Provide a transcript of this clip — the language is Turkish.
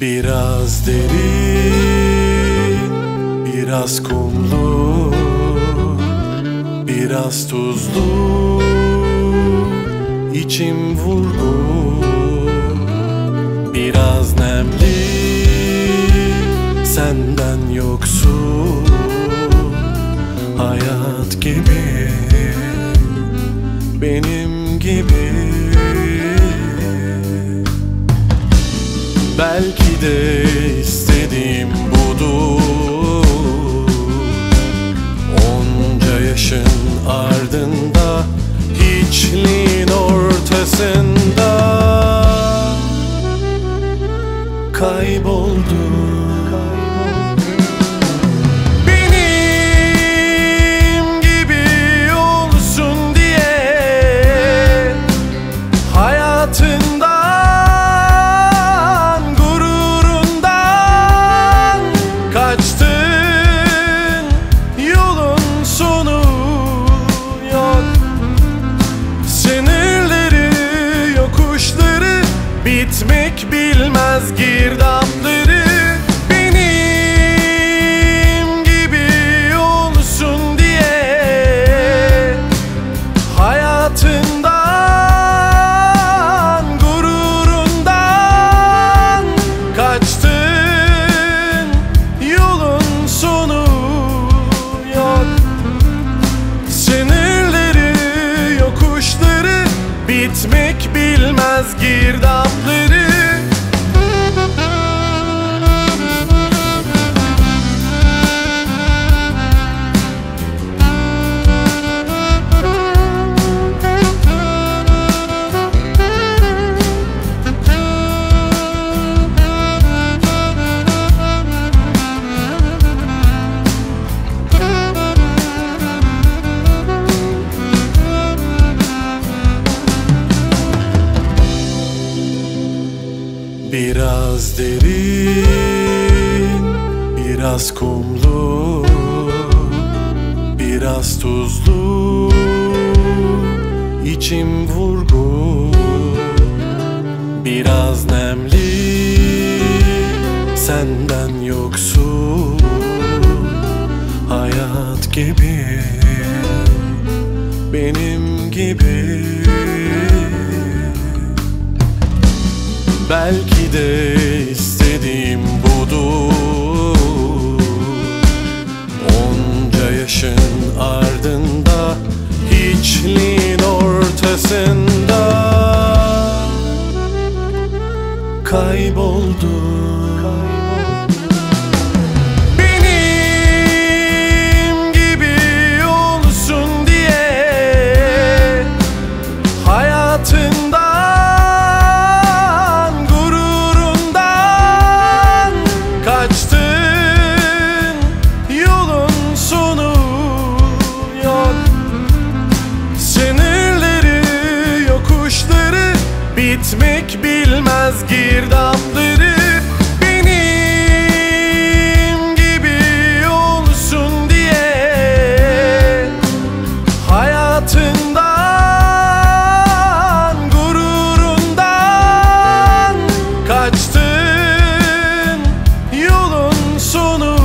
Biraz derin, biraz kumlu, biraz tuzlu, içim vurgun, biraz nemli, senden yoksun, hayat gibi, benim gibi. Belki de istediğim budur. Onca yaşın ardında Hiçliğin ortasında. Kayboldum bilmez girdapları Benim gibi olsun diye. Hayatından, gururundan kaçtın Yolun sonu yok. Sınırları, yokuşları Bitmek bilmez girdapları Biraz derin, biraz kumlu, biraz tuzlu, içim vurgun, biraz nemli, senden yoksun, hayat gibi, benim gibi. Belki de istediğim Bitmek bilmez girdapları Benim gibi olsun diye. Hayatından, gururundan Kaçtın yolun sonu.